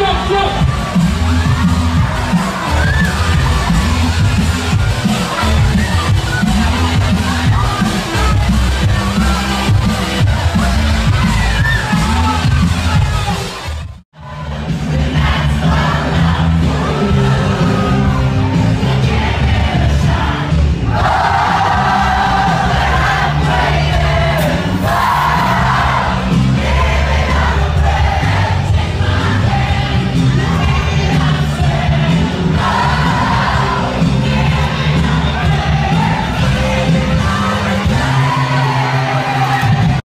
jump, jump.